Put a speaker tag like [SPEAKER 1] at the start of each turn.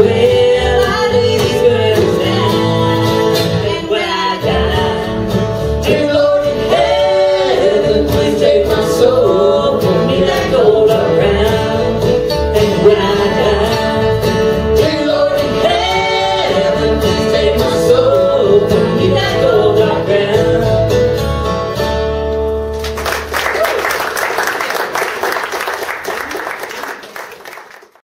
[SPEAKER 1] away.